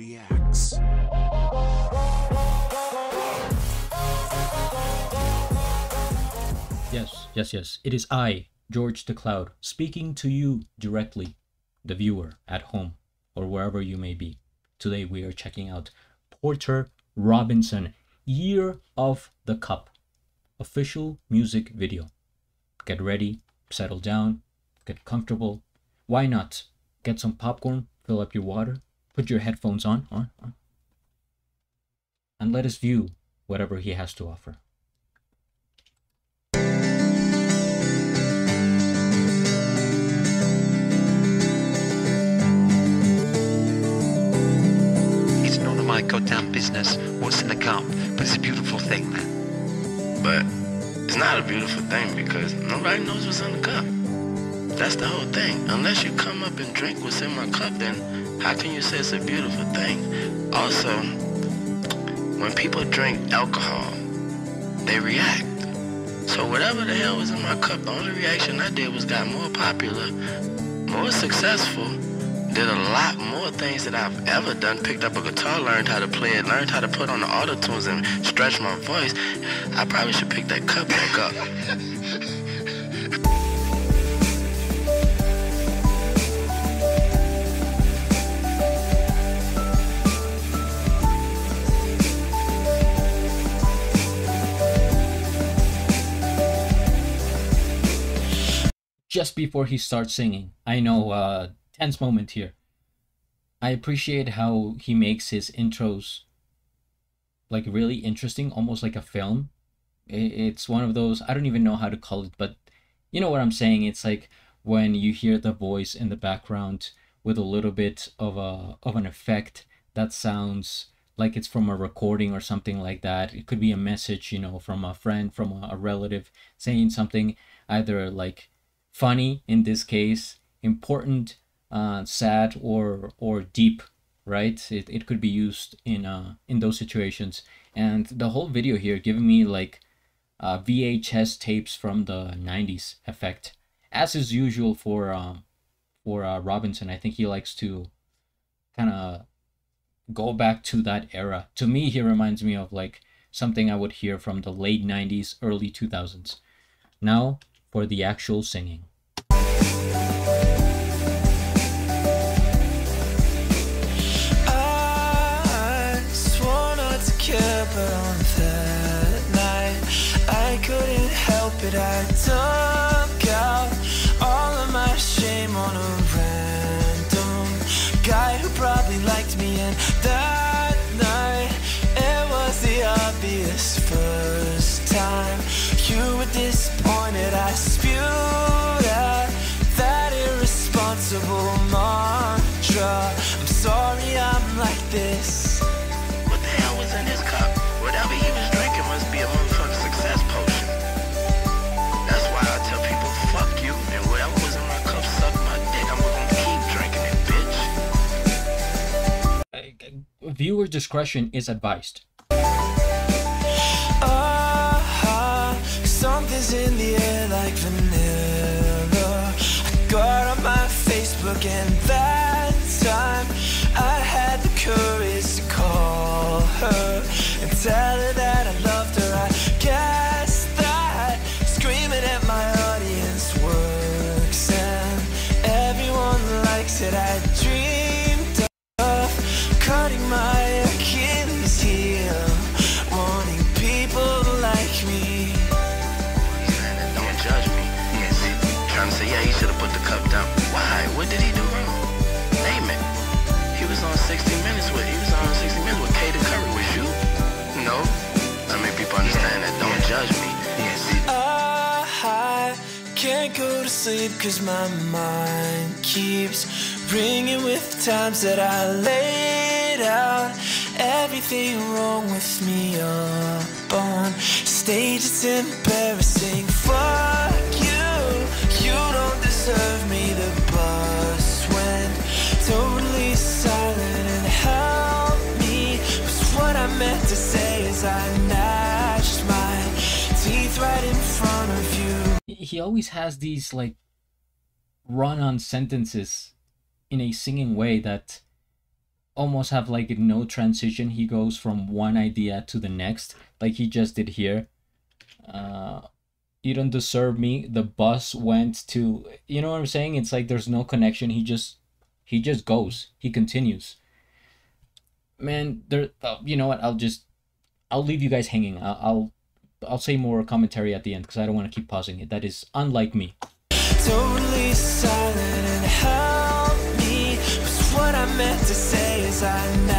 reacts. Yes, yes, yes. It is I, George the Cloud, speaking to you directly, the viewer at home or wherever you may be. Today we are checking out Porter Robinson, Year of the Cup, official music video. Get ready, settle down, get comfortable. Why not? Get some popcorn, fill up your water, put your headphones on, on, on, and let us view whatever he has to offer. It's none of my goddamn business what's in the cup, but it's a beautiful thing, man. But it's not a beautiful thing because nobody knows what's in the cup. That's the whole thing. Unless you come up and drink what's in my cup, then how can you say it's a beautiful thing? Also, when people drink alcohol, they react. So whatever the hell was in my cup, the only reaction I did was got more popular, more successful, did a lot more things that I've ever done. Picked up a guitar, learned how to play it, learned how to put on the auto tunes and stretch my voice. I probably should pick that cup back up. just before he starts singing. I know, uh, tense moment here. I appreciate how he makes his intros like really interesting, almost like a film. It's one of those, I don't even know how to call it, but you know what I'm saying? It's like when you hear the voice in the background with a little bit of a of an effect that sounds like it's from a recording or something like that. It could be a message, you know, from a friend, from a, a relative saying something either like funny in this case, important, uh, sad, or or deep, right? It, it could be used in uh in those situations. And the whole video here giving me like uh, VHS tapes from the '90s effect, as is usual for um for uh, Robinson. I think he likes to kind of go back to that era. To me, he reminds me of like something I would hear from the late '90s, early 2000s. Now for the actual singing. But on that night I couldn't help it. I took out all of my shame on a random guy who probably liked me. And that night it was the obvious first disappointed. I spewed out that irresponsible mantra. I'm sorry I'm like this. What the hell was in his cup? Whatever he was drinking must be a motherfucking success potion. That's why I tell people, fuck you, and whatever was in my cup, suck my dick. I'm gonna keep drinking it, bitch. Uh, Viewer discretion is advised. And that time I had the courage to call her and tell her that I loved her. I guess that screaming at my audience works and everyone likes it. I dreamed of cutting my should have put the cup down. Why? What did he do wrong? Name it. He was on 60 Minutes with, he was on 60 Minutes with Katie Couric. Was you? No. I mean, people understand that. Don't judge me. I can't go to sleep cause my mind keeps ringing with times that I laid out everything wrong with me up on stage. It's embarrassing. You don't me. The bus went totally silent and me. What I meant to say is I gnashed my teeth right in front of you. He- He always has these like run on sentences in a singing way that almost have like no transition. He goes from one idea to the next, like he just did here. Uh, you don't deserve me. The bus went to, you know what I'm saying? It's like there's no connection. He just, he just goes. He continues. Man, there. Uh, you know what? I'll just, I'll leave you guys hanging. I'll, I'll, I'll say more commentary at the end because I don't want to keep pausing it. That is unlike me. Totally silent and help me what I meant to say as I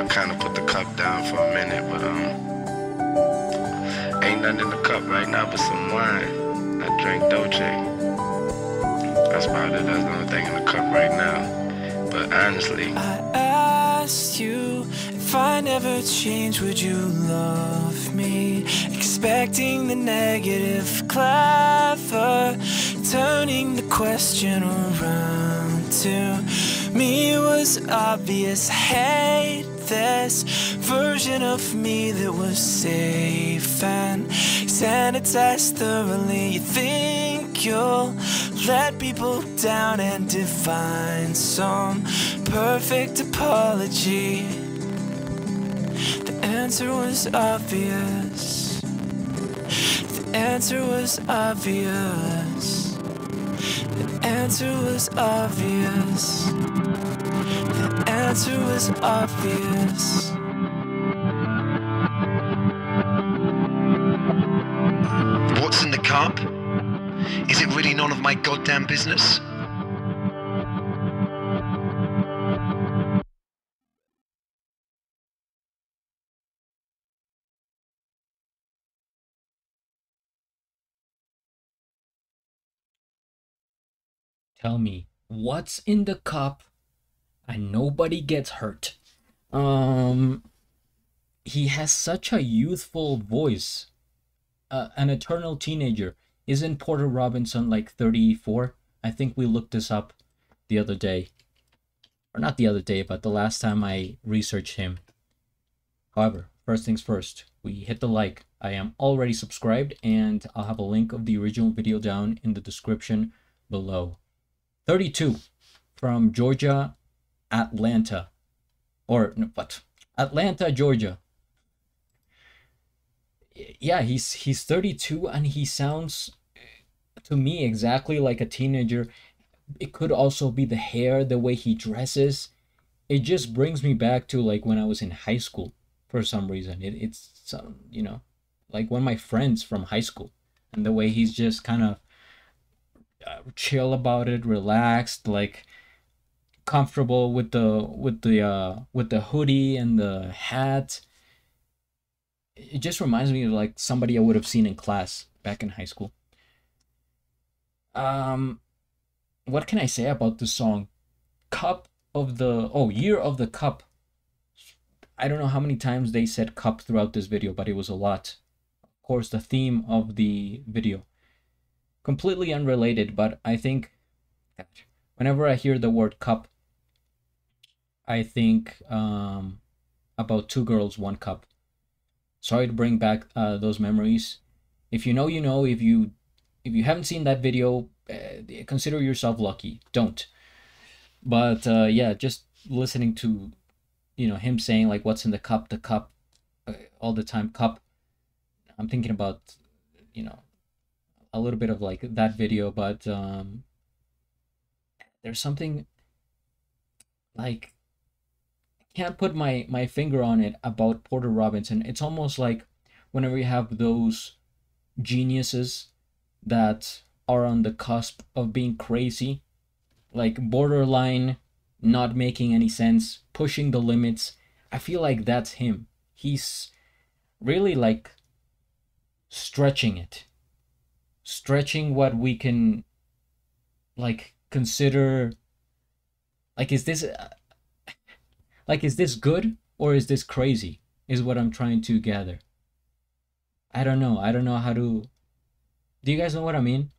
I kind of put the cup down for a minute, but um, ain't nothing in the cup right now but some wine. I drink Dolce. That's about it. That's the only thing in the cup right now. But honestly, I asked you if I never change, would you love me? Expecting the negative, clever, turning the question around to me was obvious. Hate this version of me that was safe and sanitized thoroughly. You think you'll let people down and define some perfect apology. The answer was obvious. The answer was obvious. The answer was obvious. The answer was obvious. What's in the cup? Is it really none of my goddamn business? Tell me what's in the cup and nobody gets hurt. Um he has such a youthful voice. Uh, an eternal teenager. Isn't Porter Robinson like 34? I think we looked this up the other day. Or not the other day, but the last time I researched him. However, first things first, we hit the like. I am already subscribed and I'll have a link of the original video down in the description below. 32 from Georgia, Atlanta. Or no, what? Atlanta, Georgia. Yeah, he's he's 32 and he sounds to me exactly like a teenager. It could also be the hair, the way he dresses. It just brings me back to like when I was in high school for some reason. It, it's some, you know, like one of my friends from high school and the way he's just kind of uh, chill about it, relaxed, like comfortable with the with the uh with the hoodie and the hat. It just reminds me of like somebody I would have seen in class back in high school. Um what can I say about the song? Cup of the oh, Year of the Cup. I don't know how many times they said cup throughout this video, but it was a lot. Of course, the theme of the video completely unrelated, but I think whenever I hear the word cup, I think um, about two girls, one cup. Sorry to bring back uh, those memories. If you know, you know. If you if you haven't seen that video, uh, consider yourself lucky. Don't. But uh, yeah, just listening to, you know, him saying like, "What's in the cup?" The cup, uh, all the time. Cup. I'm thinking about, you know, a little bit of like that video, but um, there's something like can't put my my finger on it about Porter Robinson. It's almost like whenever you have those geniuses that are on the cusp of being crazy, like borderline not making any sense, pushing the limits. I feel like that's him. He's really like stretching it stretching what we can like consider like is this like is this good or is this crazy is what i'm trying to gather? I don't know. I don't know how to do you guys know what i mean?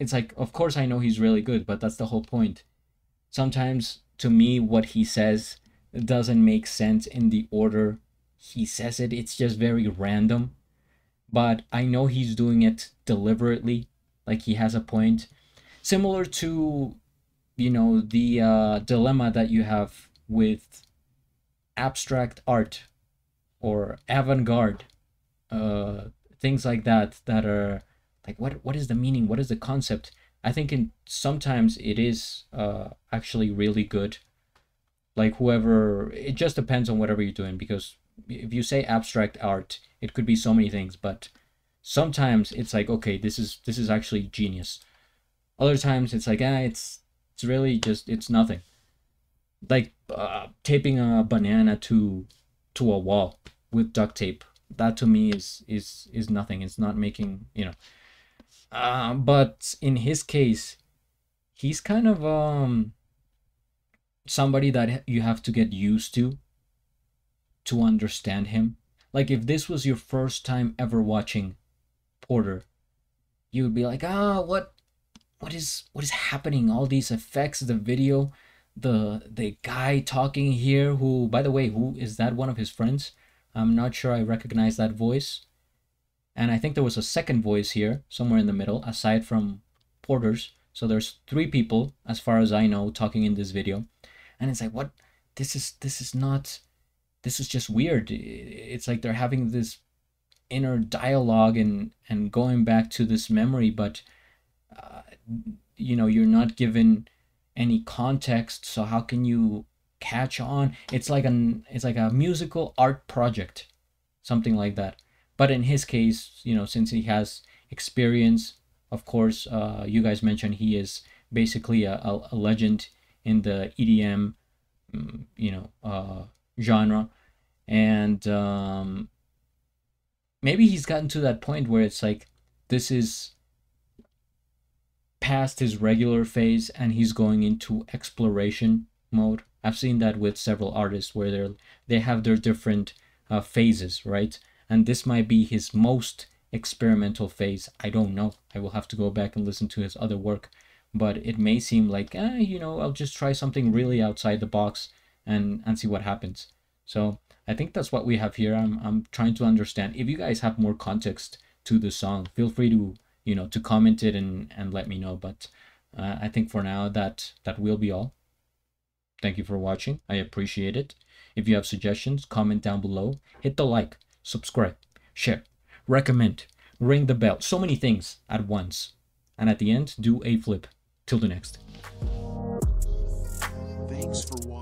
It's like of course i know he's really good but that's the whole point. Sometimes to me what he says doesn't make sense in the order he says it. It's just very random. But I know he's doing it deliberately. Like he has a point. Similar to you know the uh, dilemma that you have with abstract art or avant-garde uh, things like that that are like what what is the meaning? What is the concept? I think in sometimes it is uh, actually really good. Like whoever it just depends on whatever you're doing because if you say abstract art it could be so many things but sometimes it's like okay this is this is actually genius. Other times it's like ah it's it's really just it's nothing like uh, taping a banana to to a wall with duct tape that to me is is is nothing. It's not making you know. Uh, but in his case he's kind of um somebody that you have to get used to to understand him. Like if this was your first time ever watching porter you would be like ah what what is what is happening? All these effects of the video the the guy talking here who by the way who is that one of his friends? I'm not sure i recognize that voice. And i think there was a second voice here somewhere in the middle aside from porter's. So there's three people as far as i know talking in this video. And it's like what? This is this is not this is just weird. It's like they're having this inner dialogue and and going back to this memory but uh, you know you're not given any context so how can you catch on? It's like an it's like a musical art project something like that. But in his case you know since he has experience of course uh, you guys mentioned he is basically a, a, a legend in the edm mm, you know uh, genre. And um, maybe he's gotten to that point where it's like this is past his regular phase and he's going into exploration mode. I've seen that with several artists where they're they have their different uh, phases, right? And this might be his most experimental phase. I don't know. I will have to go back and listen to his other work, but it may seem like, eh, you know, I'll just try something really outside the box and and see what happens. So I think that's what we have here. I'm I'm trying to understand. If you guys have more context to the song, feel free to you know to comment it and and let me know. But uh, i think for now that that will be all. Thank you for watching. I appreciate it. If you have suggestions comment down below. Hit the like subscribe share recommend ring the bell. So many things at once. And at the end do a flip. Till the next. Thanks for watching.